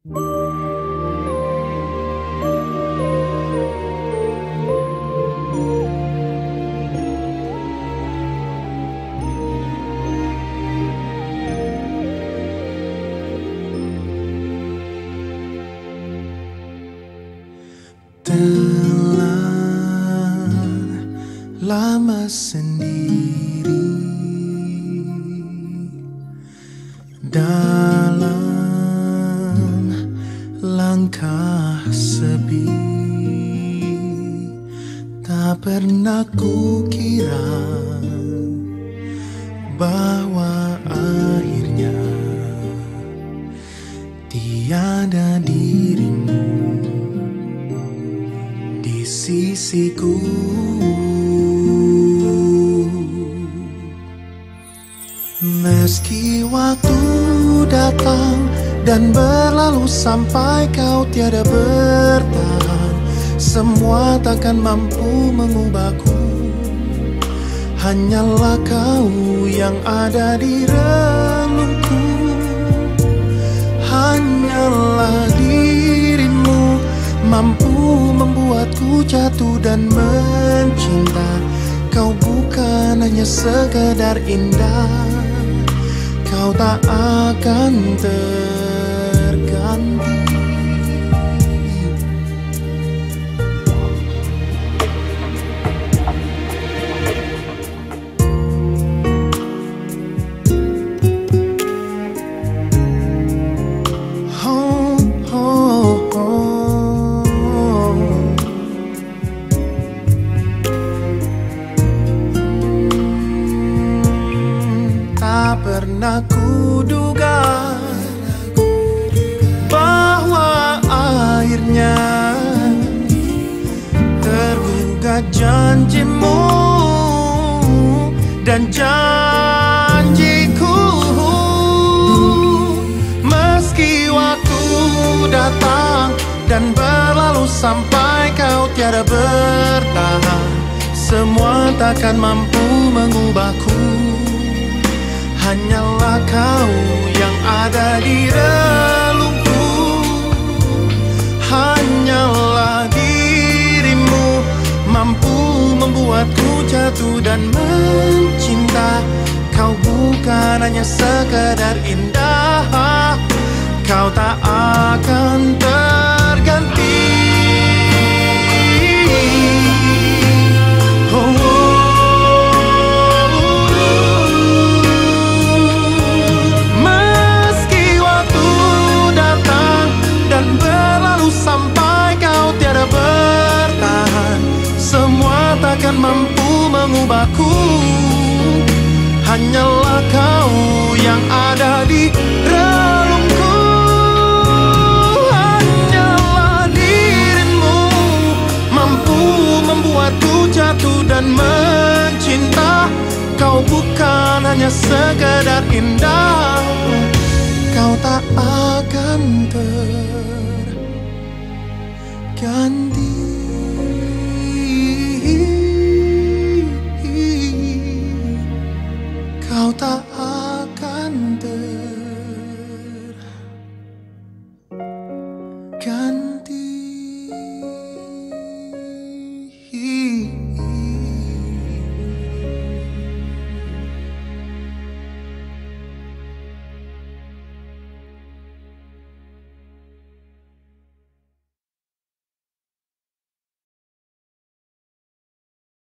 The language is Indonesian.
Telah lama sendiri pernah kukira bahwa akhirnya tiada dirimu di sisiku. Meski waktu datang dan berlalu sampai kau tiada bertahan Semua takkan mampu mengubahku. Hanyalah kau yang ada di relungku. Hanyalah dirimu mampu membuatku jatuh dan mencinta. Kau bukan hanya sekedar indah. Kau tak akan terganti pernah kuduga bahwa akhirnya tergugat janjimu dan janjiku. Meski waktu datang dan berlalu sampai kau tiada bertahan semua takkan mampu mengubahku Hanyalah kau yang ada di relungku. Hanyalah dirimu Mampu membuatku jatuh dan mencinta. Kau bukan hanya sekedar indah Kau tak akan terganti mampu mengubahku. Hanyalah kau yang ada di relungku. Hanyalah dirimu mampu membuatku jatuh dan mencinta. Kau bukan hanya sekedar indah